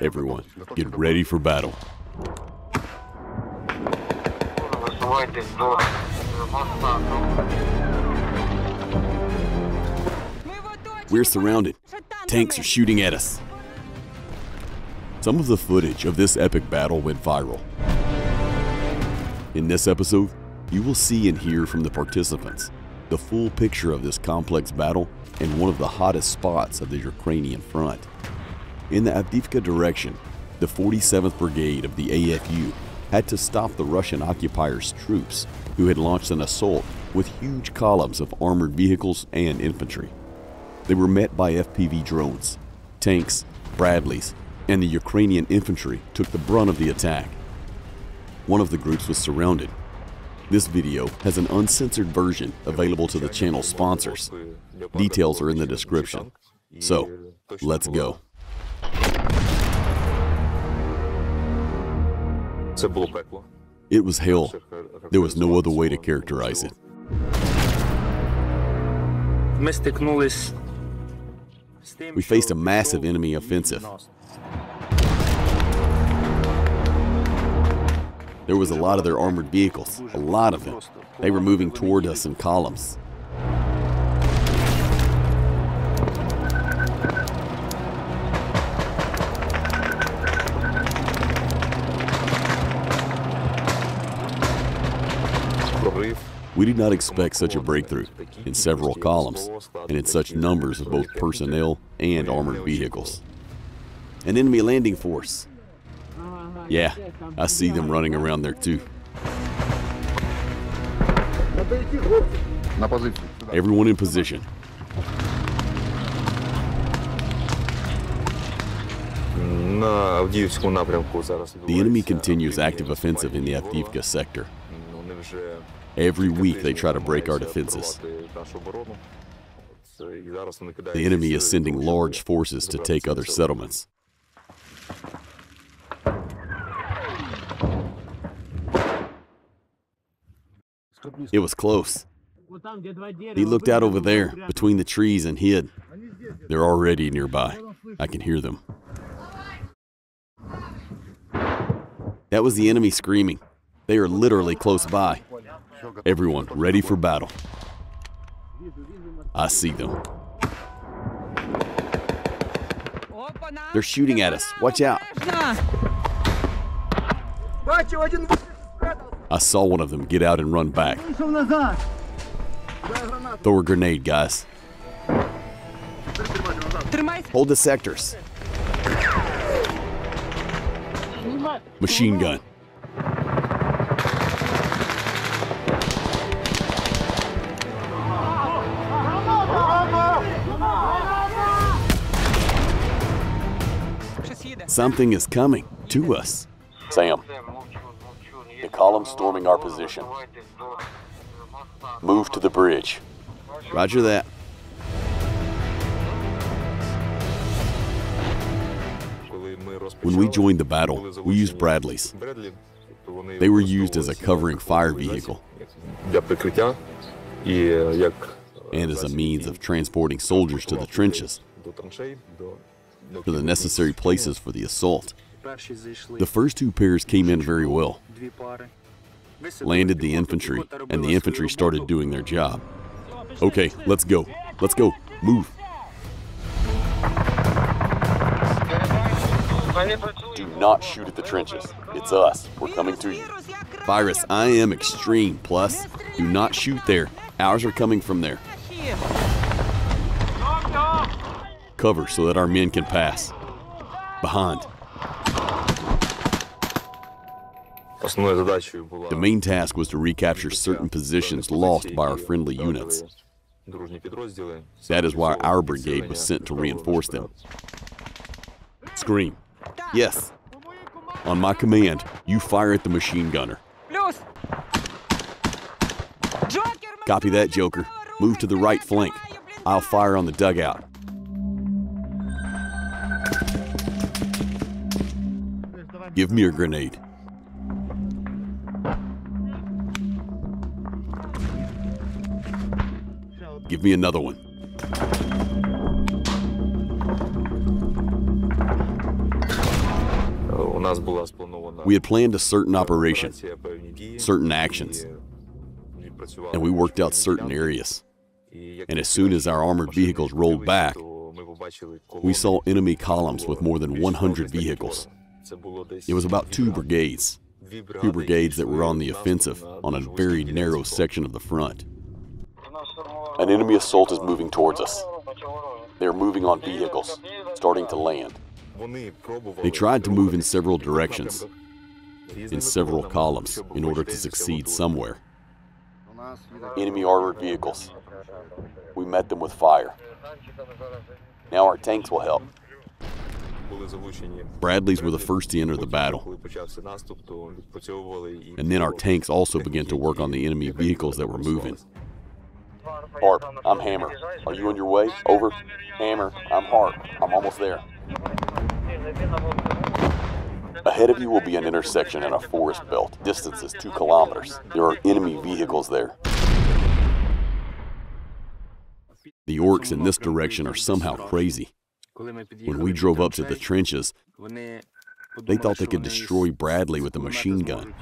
Everyone, get ready for battle. We're surrounded. Tanks are shooting at us. Some of the footage of this epic battle went viral. In this episode, you will see and hear from the participants the full picture of this complex battle and one of the hottest spots of the Ukrainian front. In the Avdiivka direction, the 47th Brigade of the AFU had to stop the Russian occupiers' troops who had launched an assault with huge columns of armored vehicles and infantry. They were met by FPV drones, tanks, Bradleys, and the Ukrainian infantry took the brunt of the attack. One of the groups was surrounded. This video has an uncensored version available to the channel sponsors. Details are in the description. So, let's go. It was hell. There was no other way to characterize it. We faced a massive enemy offensive. There was a lot of their armored vehicles, a lot of them. They were moving toward us in columns. We did not expect such a breakthrough in several columns and in such numbers of both personnel and armored vehicles. An enemy landing force, yeah, I see them running around there too. Everyone in position. The enemy continues active offensive in the Avdiivka sector. Every week they try to break our defenses. The enemy is sending large forces to take other settlements. It was close. He looked out over there between the trees and hid. They're already nearby. I can hear them. That was the enemy screaming. They are literally close by. Everyone ready for battle. I see them. They're shooting at us. Watch out. I saw one of them get out and run back. Throw a grenade, guys. Hold the sectors. Machine gun. Something is coming to us. Sam, the column storming our position. Move to the bridge. Roger that. When we joined the battle, we used Bradleys. They were used as a covering fire vehicle and as a means of transporting soldiers to the trenches, to the necessary places for the assault. The first two pairs came in very well landed the infantry, and the infantry started doing their job. Okay, let's go. Let's go. Move. Do not shoot at the trenches. It's us. We're coming to you. Virus, I am extreme. Plus, do not shoot there. Ours are coming from there. Cover so that our men can pass. Behind. The main task was to recapture certain positions lost by our friendly units. That is why our brigade was sent to reinforce them. Scream. Yes. On my command, you fire at the machine gunner. Copy that, Joker. Move to the right flank. I'll fire on the dugout. Give me a grenade. Give me another one. We had planned a certain operation, certain actions, and we worked out certain areas. And as soon as our armored vehicles rolled back, we saw enemy columns with more than 100 vehicles. It was about two brigades, two brigades that were on the offensive on a very narrow section of the front. An enemy assault is moving towards us. They are moving on vehicles, starting to land. They tried to move in several directions, in several columns, in order to succeed somewhere. Enemy armored vehicles. We met them with fire. Now our tanks will help. Bradley's were the first to enter the battle. And then our tanks also began to work on the enemy vehicles that were moving. Harp, I'm Hammer. Are you on your way? Over. Hammer, I'm Harp. I'm almost there. Ahead of you will be an intersection in a forest belt. Distance is two kilometers. There are enemy vehicles there. The orcs in this direction are somehow crazy. When we drove up to the trenches, they thought they could destroy Bradley with a machine gun.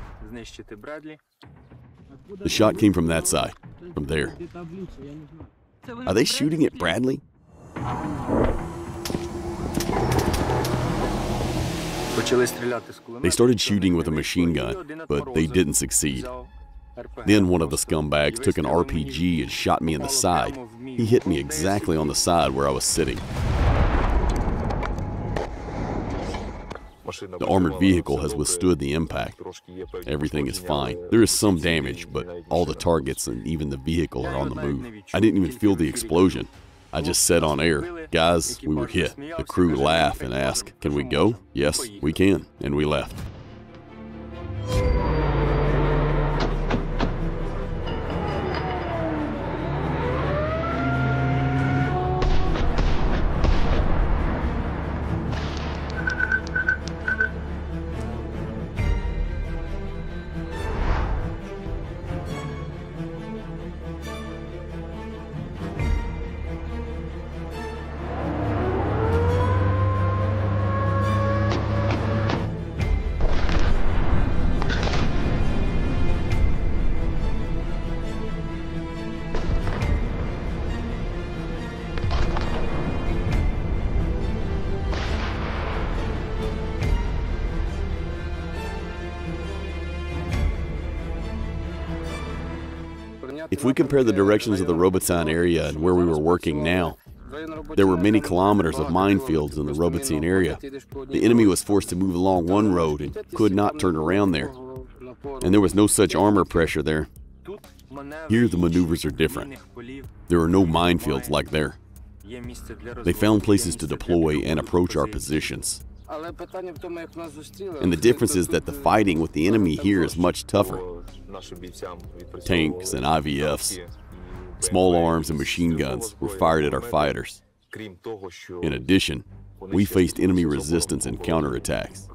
The shot came from that side, from there. Are they shooting at Bradley? They started shooting with a machine gun, but they didn't succeed. Then one of the scumbags took an RPG and shot me in the side. He hit me exactly on the side where I was sitting. The armored vehicle has withstood the impact. Everything is fine. There is some damage, but all the targets and even the vehicle are on the move. I didn't even feel the explosion. I just said on air, guys, we were hit. The crew laugh and ask, can we go? Yes, we can. And we left. If we compare the directions of the Robotyne area and where we were working now, there were many kilometers of minefields in the Robotyne area. The enemy was forced to move along one road and could not turn around there. And there was no such armor pressure there. Here, the maneuvers are different. There are no minefields like there. They found places to deploy and approach our positions. And the difference is that the fighting with the enemy here is much tougher. Tanks and IVFs, small arms and machine guns were fired at our fighters. In addition, we faced enemy resistance and counterattacks.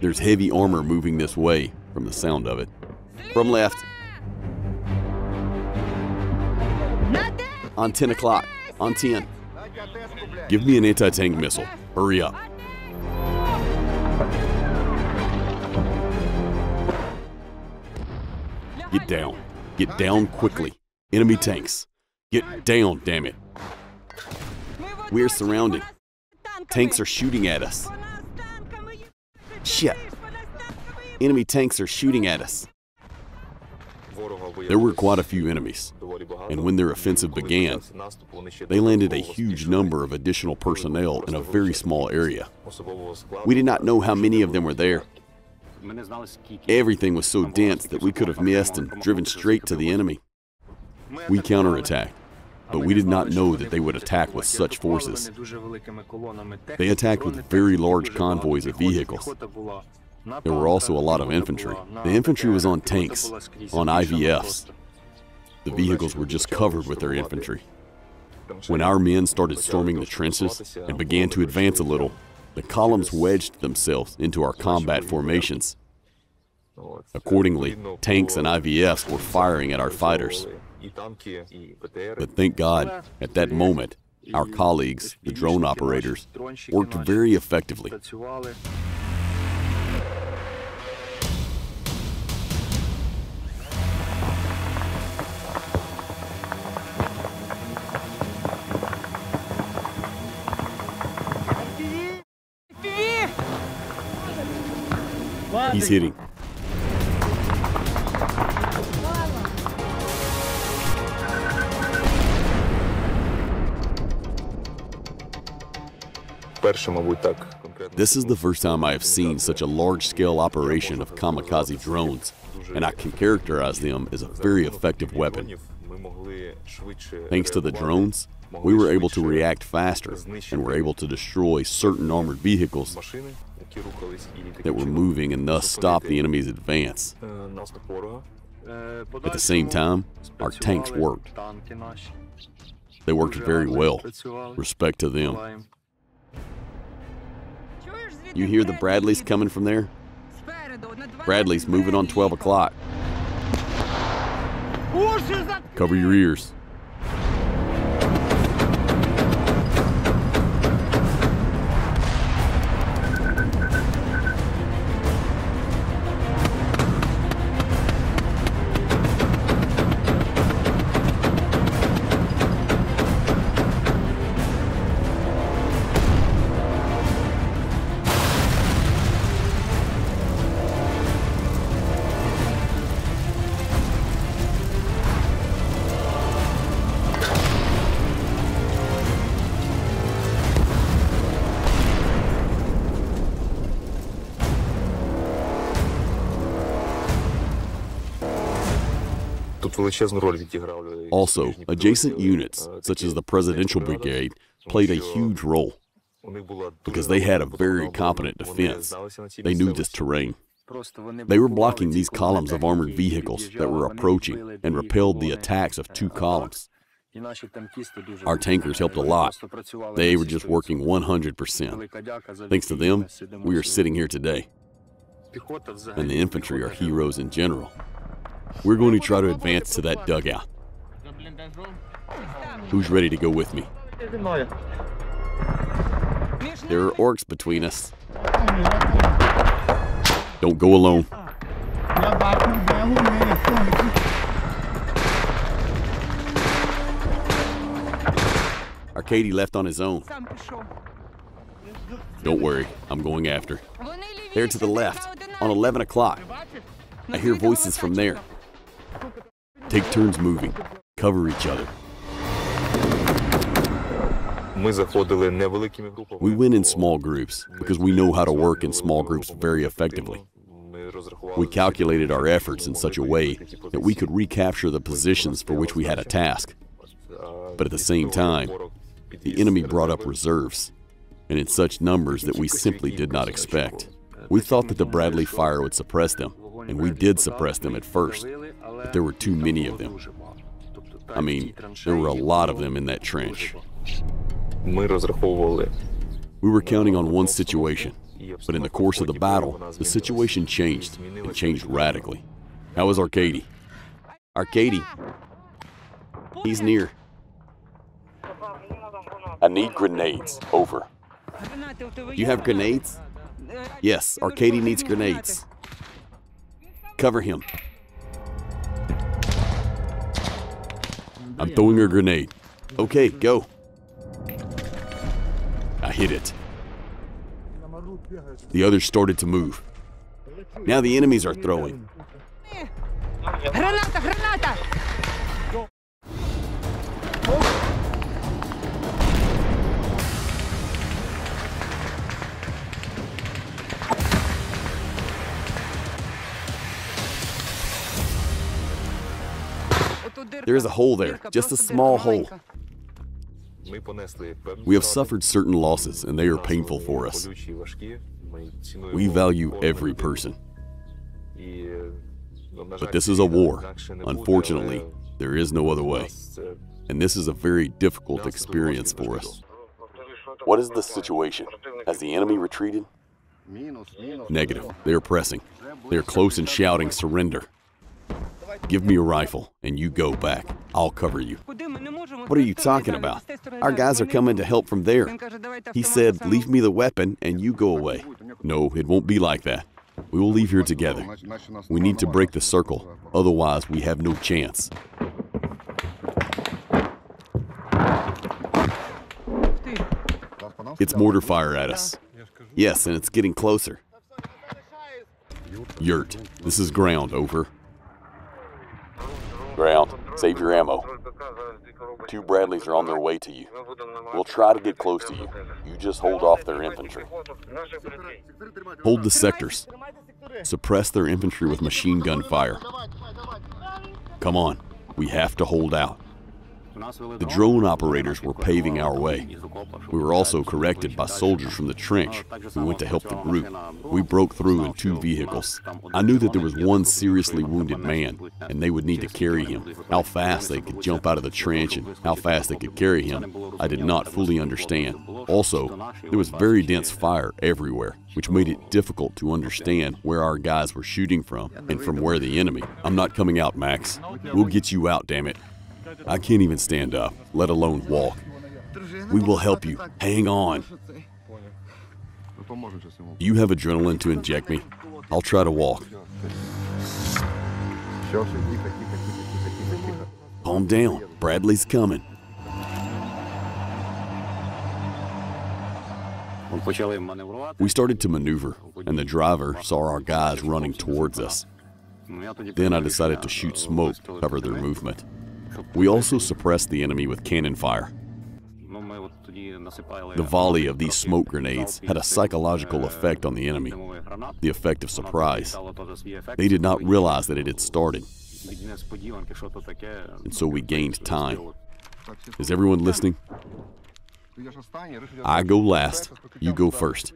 There's heavy armor moving this way, from the sound of it. From left, On 10 o'clock. On 10. Give me an anti tank missile. Hurry up. Get down. Get down quickly. Enemy tanks. Get down, damn it. We're surrounded. Tanks are shooting at us. Shit. Enemy tanks are shooting at us. There were quite a few enemies, and when their offensive began, they landed a huge number of additional personnel in a very small area. We did not know how many of them were there. Everything was so dense that we could have missed and driven straight to the enemy. We counterattacked, but we did not know that they would attack with such forces. They attacked with very large convoys of vehicles, there were also a lot of infantry. The infantry was on tanks, on IVFs. The vehicles were just covered with their infantry. When our men started storming the trenches and began to advance a little, the columns wedged themselves into our combat formations. Accordingly, tanks and IVFs were firing at our fighters. But thank God, at that moment, our colleagues, the drone operators, worked very effectively. he's hitting. This is the first time I have seen such a large-scale operation of kamikaze drones, and I can characterize them as a very effective weapon. Thanks to the drones, we were able to react faster and were able to destroy certain armored vehicles that were moving and thus stopped the enemy's advance. At the same time, our tanks worked. They worked very well. Respect to them. You hear the Bradleys coming from there? Bradley's moving on 12 o'clock. Cover your ears. Also, adjacent units, such as the Presidential Brigade, played a huge role because they had a very competent defense. They knew this terrain. They were blocking these columns of armored vehicles that were approaching and repelled the attacks of two columns. Our tankers helped a lot. They were just working 100%. Thanks to them, we are sitting here today. And the infantry are heroes in general. We're going to try to advance to that dugout. Who's ready to go with me? There are orcs between us. Don't go alone. Arcady left on his own. Don't worry, I'm going after. There to the left, on 11 o'clock. I hear voices from there. Take turns moving. Cover each other. We went in small groups because we know how to work in small groups very effectively. We calculated our efforts in such a way that we could recapture the positions for which we had a task. But at the same time, the enemy brought up reserves, and in such numbers that we simply did not expect. We thought that the Bradley fire would suppress them, and we did suppress them at first. There were too many of them. I mean, there were a lot of them in that trench. We were counting on one situation, but in the course of the battle, the situation changed, and changed radically. How is Arcady? Arcady, he's near. I need grenades, over. You have grenades? Yes, Arcady needs grenades. Cover him. I'm throwing a grenade. Okay, go. I hit it. The others started to move. Now the enemies are throwing. There is a hole there, just a small hole. We have suffered certain losses, and they are painful for us. We value every person. But this is a war. Unfortunately, there is no other way. And this is a very difficult experience for us. What is the situation? Has the enemy retreated? Negative. They are pressing. They are close and shouting surrender. Give me a rifle and you go back. I'll cover you. What are you talking about? Our guys are coming to help from there. He said, Leave me the weapon and you go away. No, it won't be like that. We will leave here together. We need to break the circle, otherwise, we have no chance. It's mortar fire at us. Yes, and it's getting closer. Yurt, this is ground, over. Ground, save your ammo. Two Bradleys are on their way to you. We'll try to get close to you. You just hold off their infantry. Hold the sectors. Suppress their infantry with machine gun fire. Come on, we have to hold out. The drone operators were paving our way. We were also corrected by soldiers from the trench who went to help the group. We broke through in two vehicles. I knew that there was one seriously wounded man, and they would need to carry him. How fast they could jump out of the trench and how fast they could carry him, I did not fully understand. Also, there was very dense fire everywhere, which made it difficult to understand where our guys were shooting from and from where the enemy. I'm not coming out, Max. We'll get you out, damn it. I can't even stand up, let alone walk. We will help you. Hang on. You have adrenaline to inject me. I'll try to walk. Calm down. Bradley's coming. We started to maneuver, and the driver saw our guys running towards us. Then I decided to shoot smoke to cover their movement. We also suppressed the enemy with cannon fire. The volley of these smoke grenades had a psychological effect on the enemy, the effect of surprise. They did not realize that it had started. And so we gained time. Is everyone listening? I go last, you go first.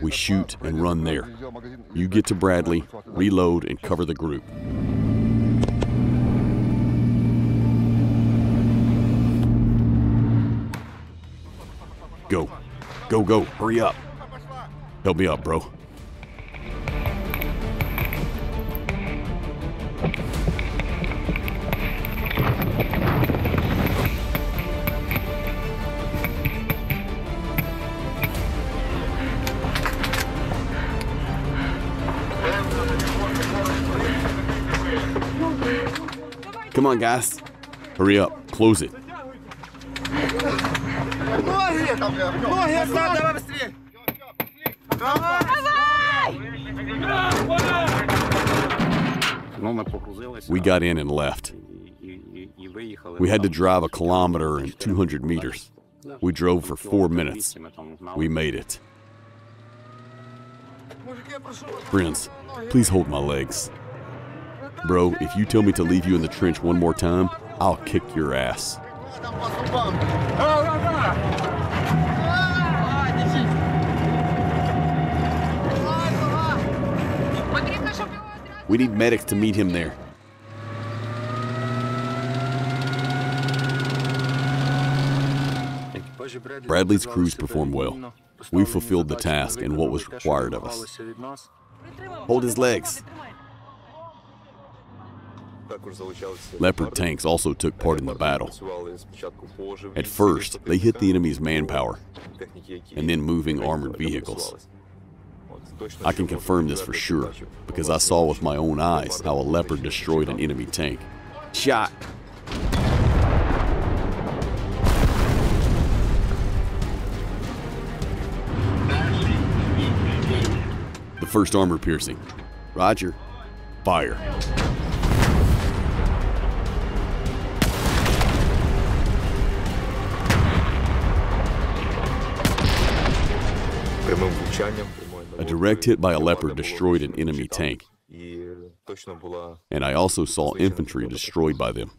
We shoot and run there. You get to Bradley, reload, and cover the group. Go. Go, go. Hurry up. Help me up, bro. Come on, guys. Hurry up. Close it. Ну, ми погрузилися. We got in and left. і, і, і виїхали. We had to Там drive a kilometer and 200 meters. We drove for four minutes. Ми там гнали. We made it. Friends, please hold my legs. Bro, if you tell me to leave you in the trench one more time, I'll kick your ass. We need medics to meet him there. Bradley's crews performed well. We fulfilled the task and what was required of us. Hold his legs. Leopard tanks also took part in the battle. At first, they hit the enemy's manpower, and then moving armored vehicles. I can confirm this for sure, because I saw with my own eyes how a leopard destroyed an enemy tank. Shot. The first armor piercing. Roger. Fire. A direct hit by a Leopard destroyed an enemy tank, and I also saw infantry destroyed by them.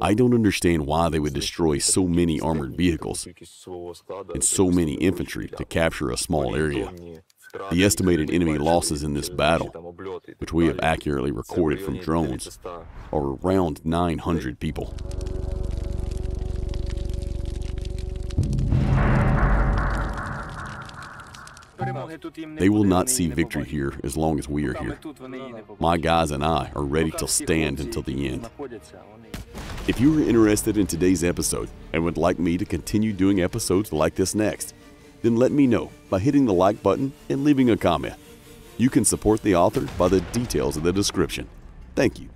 I don't understand why they would destroy so many armored vehicles and so many infantry to capture a small area. The estimated enemy losses in this battle, which we have accurately recorded from drones, are around 900 people. They will not see victory here as long as we are here. My guys and I are ready to stand until the end. If you are interested in today's episode and would like me to continue doing episodes like this next, then let me know by hitting the like button and leaving a comment. You can support the author by the details in the description. Thank you.